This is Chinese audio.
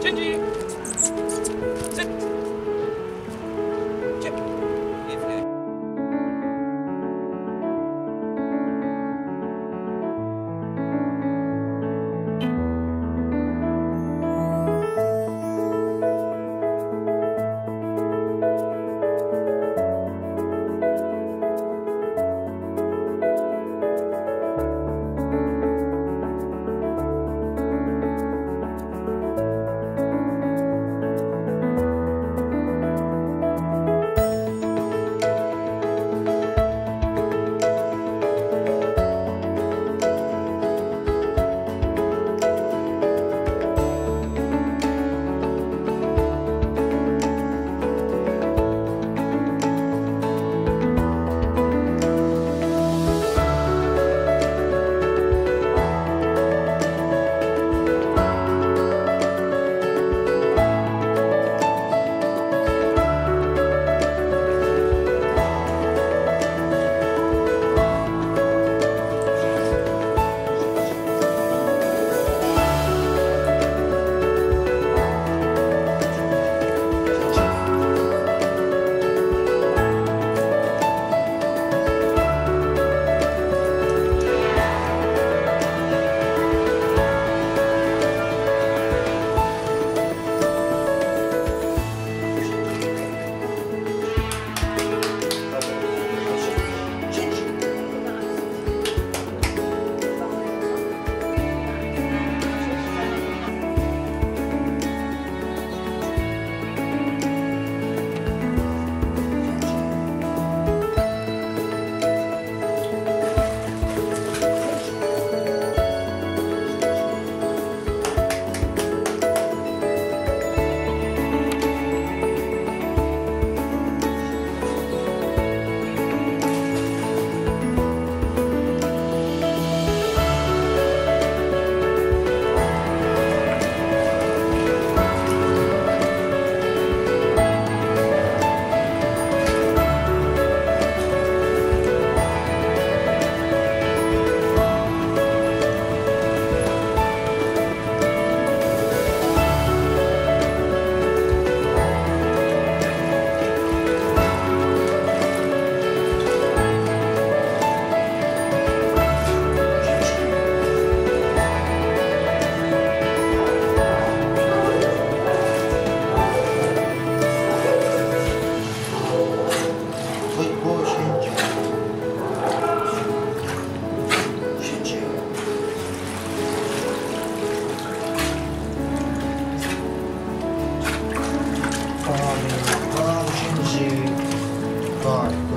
前进。Lord.